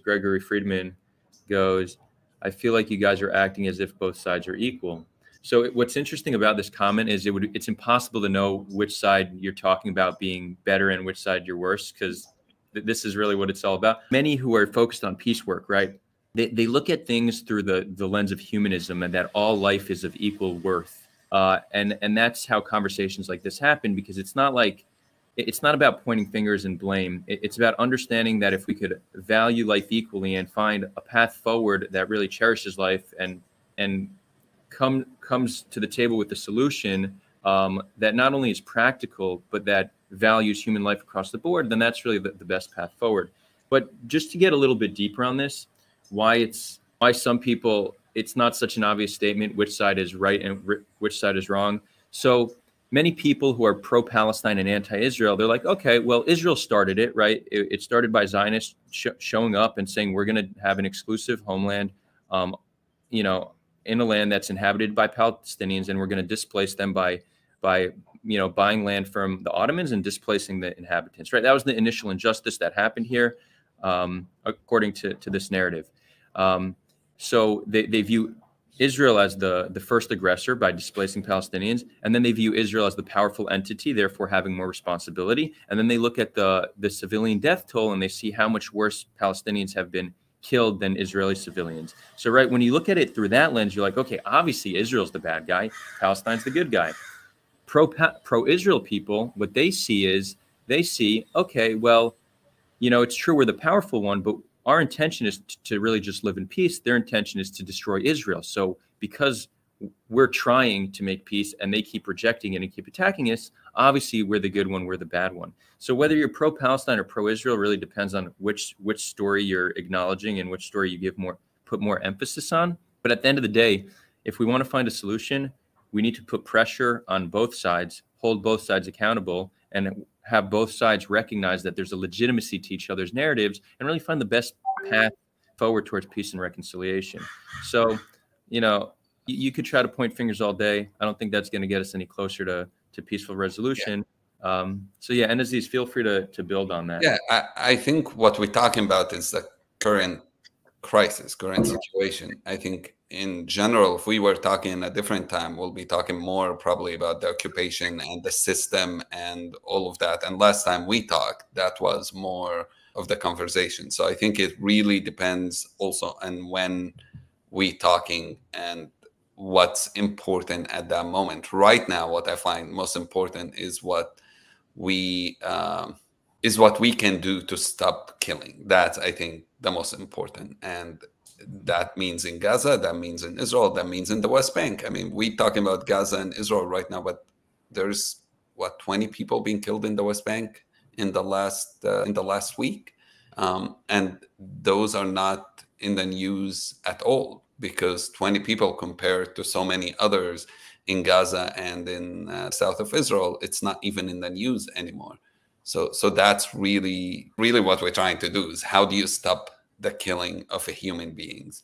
Gregory Friedman goes, I feel like you guys are acting as if both sides are equal. So what's interesting about this comment is it would it's impossible to know which side you're talking about being better and which side you're worse because th- this is really what it's all about. Many who are focused on peace work, right? They, they look at things through the the lens of humanism and that all life is of equal worth. Uh, and and that's how conversations like this happen because it's not like it's not about pointing fingers and blame. It's about understanding that if we could value life equally and find a path forward that really cherishes life and and come comes to the table with a solution um, that not only is practical but that values human life across the board, then that's really the, the best path forward. But just to get a little bit deeper on this, why it's why some people it's not such an obvious statement which side is right and which side is wrong. So many people who are pro-Palestine and anti-Israel, they're like, okay, well, Israel started it, right? It, it started by Zionists sh- showing up and saying we're going to have an exclusive homeland, um, you know, in a land that's inhabited by Palestinians, and we're going to displace them by by you know buying land from the Ottomans and displacing the inhabitants. Right? That was the initial injustice that happened here, um, according to to this narrative. Um, so they, they view Israel as the, the first aggressor by displacing Palestinians, and then they view Israel as the powerful entity, therefore having more responsibility. And then they look at the, the civilian death toll and they see how much worse Palestinians have been killed than Israeli civilians. So, right, when you look at it through that lens, you're like, okay, obviously Israel's the bad guy, Palestine's the good guy. Pro pro Israel people, what they see is they see, okay, well, you know, it's true we're the powerful one, but our intention is to really just live in peace. Their intention is to destroy Israel. So because we're trying to make peace and they keep rejecting it and keep attacking us, obviously we're the good one, we're the bad one. So whether you're pro-Palestine or pro-Israel really depends on which which story you're acknowledging and which story you give more put more emphasis on. But at the end of the day, if we want to find a solution, we need to put pressure on both sides, hold both sides accountable, and have both sides recognize that there's a legitimacy to each other's narratives and really find the best path forward towards peace and reconciliation. So, you know, you, you could try to point fingers all day. I don't think that's going to get us any closer to to peaceful resolution. Yeah. Um, so yeah, and Aziz, feel free to to build on that. Yeah, I, I think what we're talking about is the current crisis, current situation. I think in general, if we were talking a different time, we'll be talking more probably about the occupation and the system and all of that. And last time we talked, that was more of the conversation. So I think it really depends also on when we talking and what's important at that moment. Right now, what I find most important is what we um, is what we can do to stop killing. That's I think the most important and that means in Gaza, that means in Israel, that means in the West Bank. I mean, we talking about Gaza and Israel right now, but there's what 20 people being killed in the West Bank in the last uh, in the last week, um, and those are not in the news at all because 20 people compared to so many others in Gaza and in uh, south of Israel, it's not even in the news anymore. So so that's really really what we're trying to do is how do you stop the killing of human beings.